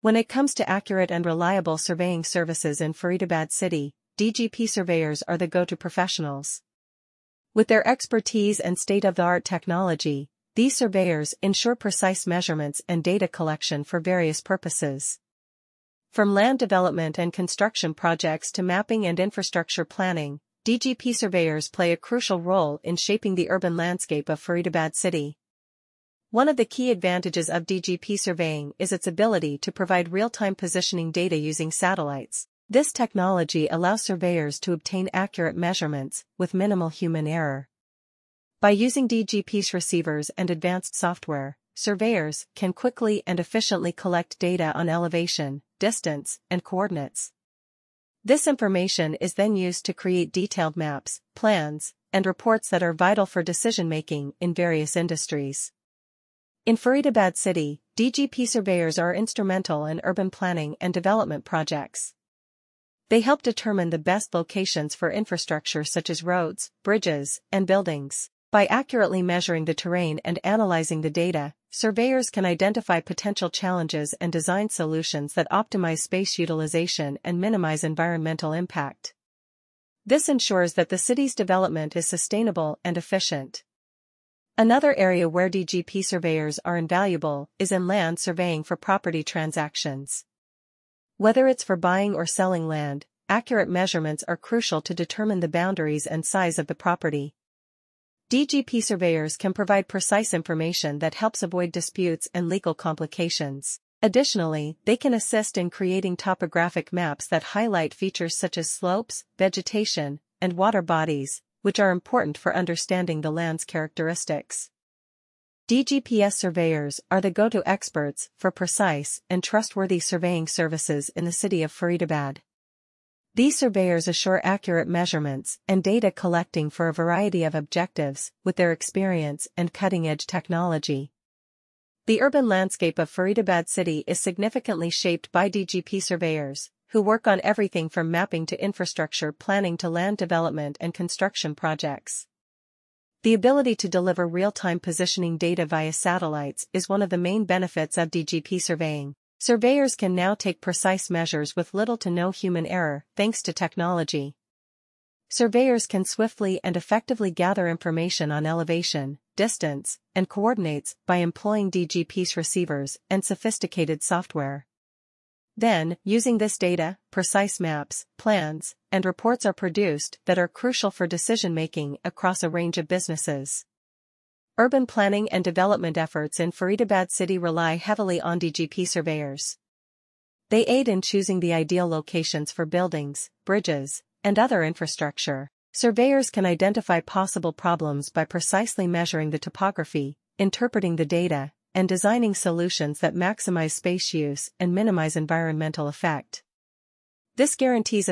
When it comes to accurate and reliable surveying services in Faridabad city, DGPS surveyors are the go-to professionals. With their expertise and state-of-the-art technology, these surveyors ensure precise measurements and data collection for various purposes. From land development and construction projects to mapping and infrastructure planning, DGPS surveyors play a crucial role in shaping the urban landscape of Faridabad city. One of the key advantages of DGPS surveying is its ability to provide real-time positioning data using satellites. This technology allows surveyors to obtain accurate measurements with minimal human error. By using DGPS receivers and advanced software, surveyors can quickly and efficiently collect data on elevation, distance, and coordinates. This information is then used to create detailed maps, plans, and reports that are vital for decision-making in various industries. In Faridabad city, DGPS surveyors are instrumental in urban planning and development projects. They help determine the best locations for infrastructure such as roads, bridges, and buildings. By accurately measuring the terrain and analyzing the data, surveyors can identify potential challenges and design solutions that optimize space utilization and minimize environmental impact. This ensures that the city's development is sustainable and efficient. Another area where DGPS surveyors are invaluable is in land surveying for property transactions. Whether it's for buying or selling land, accurate measurements are crucial to determine the boundaries and size of the property. DGPS surveyors can provide precise information that helps avoid disputes and legal complications. Additionally, they can assist in creating topographic maps that highlight features such as slopes, vegetation, and water bodies, which are important for understanding the land's characteristics. DGPS surveyors are the go-to experts for precise and trustworthy surveying services in the city of Faridabad. These surveyors assure accurate measurements and data collecting for a variety of objectives with their experience and cutting-edge technology. The urban landscape of Faridabad city is significantly shaped by DGPS surveyors, who work on everything from mapping to infrastructure planning to land development and construction projects. The ability to deliver real-time positioning data via satellites is one of the main benefits of DGPS surveying. Surveyors can now take precise measures with little to no human error, thanks to technology. Surveyors can swiftly and effectively gather information on elevation, distance, and coordinates by employing DGPS receivers and sophisticated software. Then, using this data, precise maps, plans, and reports are produced that are crucial for decision-making across a range of businesses. Urban planning and development efforts in Faridabad city rely heavily on DGPS surveyors. They aid in choosing the ideal locations for buildings, bridges, and other infrastructure. Surveyors can identify possible problems by precisely measuring the topography, interpreting the data, and designing solutions that maximize space use and minimize environmental effect. This guarantees